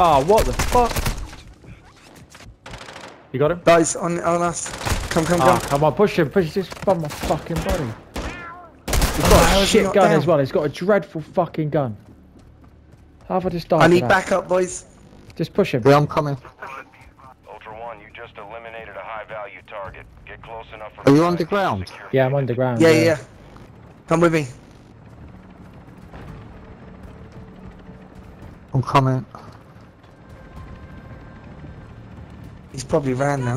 Oh, what the fuck? You got him? Guys, on on us. Come, come, Ah, come. come on, push him, push him, just from my fucking body. He's Oh, got how a shit gun down? as well, he's got a dreadful fucking gun. How have I just died I need that? backup, boys. Just push him. Yeah, I'm coming. Ultra One, you just eliminated a high-value target. Get close enough for Are you the underground? Yeah, I'm unit. underground. Yeah, yeah, yeah. Come with me. I'm coming. He's probably ran now.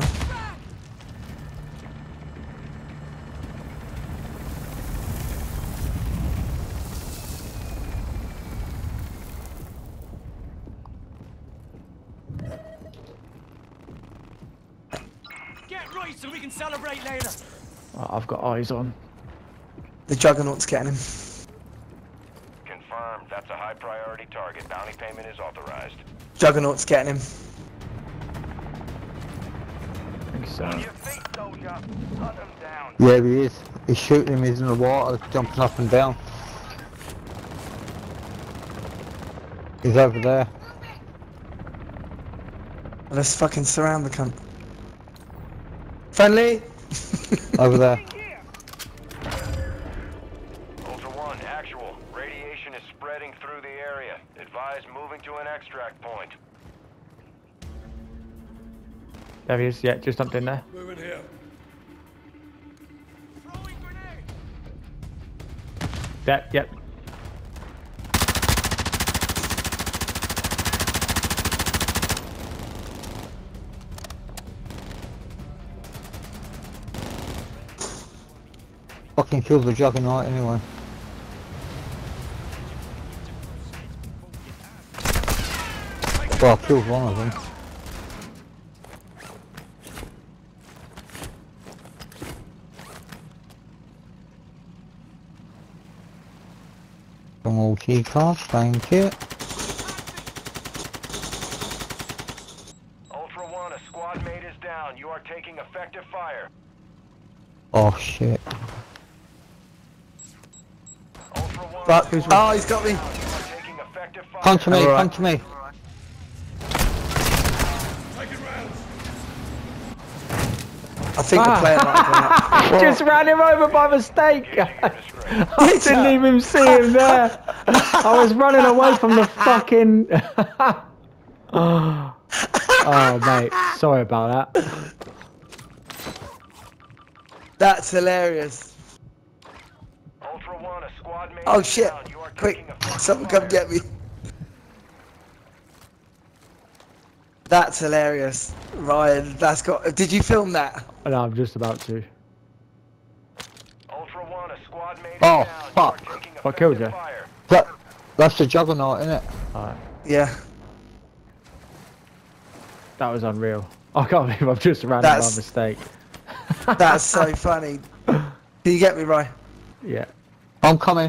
Get right so we can celebrate later. Oh, I've got eyes on. The Juggernaut's getting him. Confirmed. That's a high-priority target. Bounty payment is authorized. Juggernaut's getting him. I think so. Your feet, soldier. Hunt them down. Yeah, he is. He's shooting him. He's in the water, jumping up and down. He's over there. Let's fucking surround the cunt. Friendly? Over there. Ultra One, actual. Radiation is spreading through the area. Advise moving to an extract point. There he is, yeah, just jumped in there. Moving here. Throwing grenade. Yep, yep. Fucking killed the juggernaut anyway. Well, I killed one of them. Some more key cards, thank you. Ultra One, a squad mate is down. You are taking effective fire. Oh shit. Ultra One, Fuck. a Oh, he's got me. is down. You are taking effective fire. Punch me, Alright. punch me. Taking rounds. I think the Ah. player might have gone up. Just ran him over by mistake. I didn't even see him there. I was running away from the fucking. oh, mate, sorry about that. That's hilarious. Ultra One, a squad Oh shit. down. You are Quick, taking someone come get me. That's hilarious. Ryan, that's got. Did you film that? No, I'm just about to. Ultra One, a squad mate is Oh, down. fuck. You are taking What killed you? fire. That, that's the juggernaut, isn't it? Alright, Yeah. that was unreal. I can't believe I've just ran him by That's- mistake. That's so funny. Can you get me, Ryan? Yeah. I'm coming.